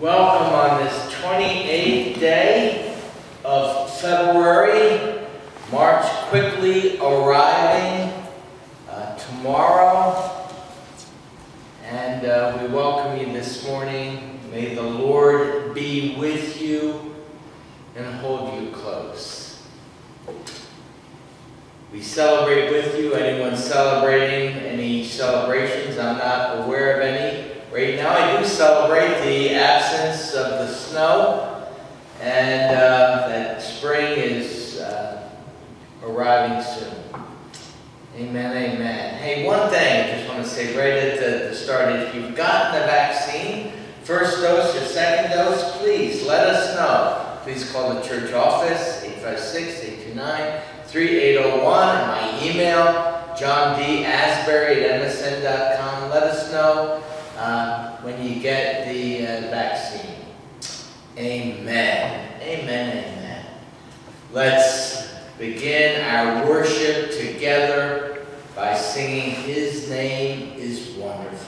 Welcome on this 28th day of February. March quickly arriving uh, tomorrow. And uh, we welcome you this morning. May the Lord be with you and hold you close. We celebrate with you. Anyone celebrating any celebrations? I'm not aware of any right now. I do celebrate the of the snow and uh, that spring is uh, arriving soon. Amen, amen. Hey, one thing I just want to say right at the, the start if you've gotten the vaccine, first dose or second dose, please let us know. Please call the church office, 856-829-3801, my email, john d asbury at msn.com. Let us know uh, when you get the uh, vaccine. Amen. Amen. Amen. Let's begin our worship together by singing His Name is Wonderful.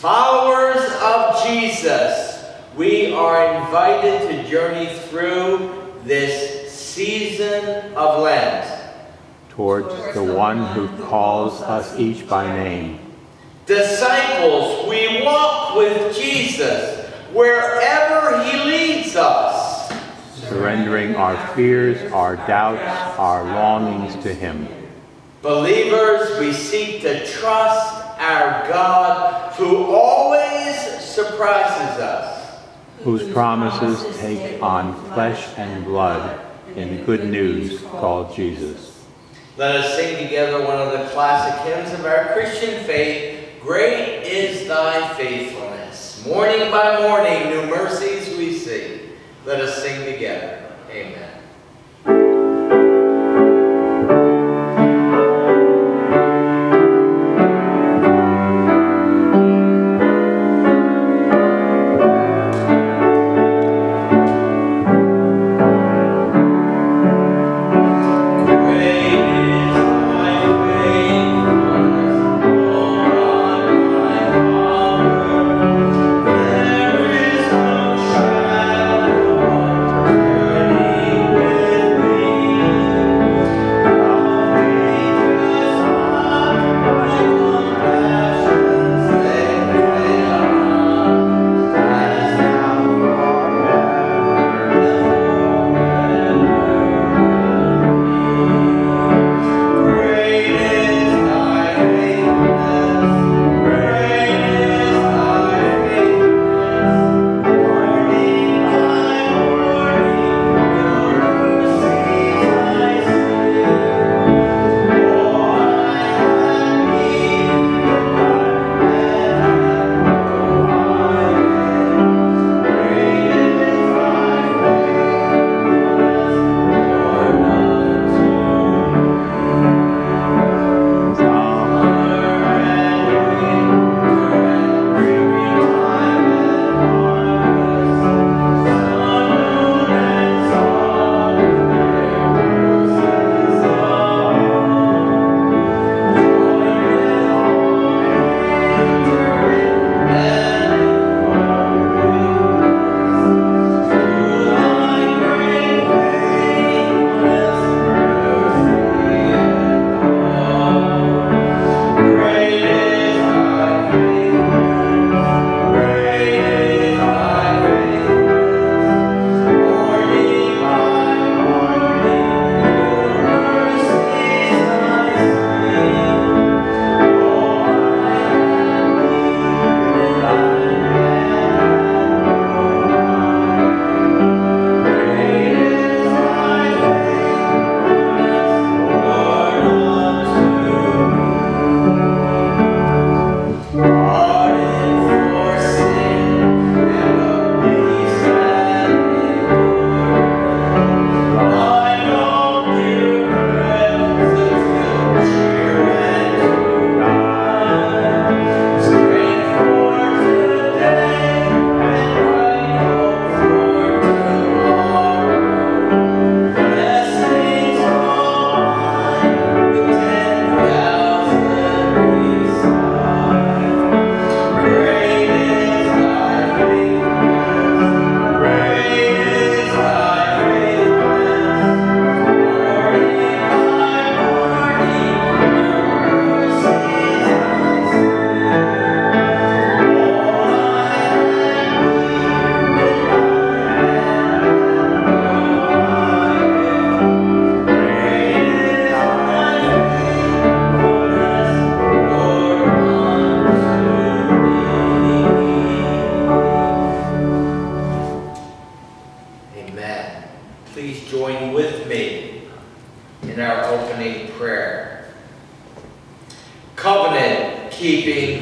Followers of Jesus, we are invited to journey through this season of Lent. towards the one who calls us each by name. Disciples, we walk with Jesus wherever he leads us. surrendering our fears, our doubts, our longings to Him. Believers, we seek to trust our God who always surprises us. whose promises take on flesh and blood in good news called Jesus. Let us sing together one of the classic hymns of our Christian faith, Great is Thy Faithfulness. Morning by morning, new mercies we see. Let us sing together. Amen.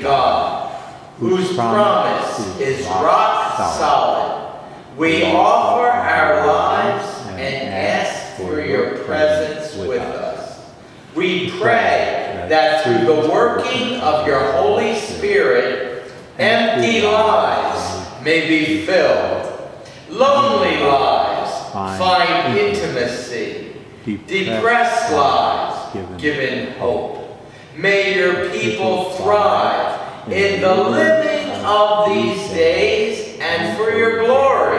God, whose promise is rock solid. We offer our lives and ask for your presence with us. We pray that through the working of your Holy Spirit, empty lives may be filled. Lonely lives find intimacy. Depressed lives given hope. May your people thrive in the living of these days and for your glory.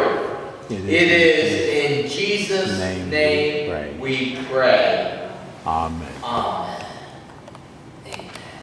It is in Jesus' name we pray. Amen. Amen.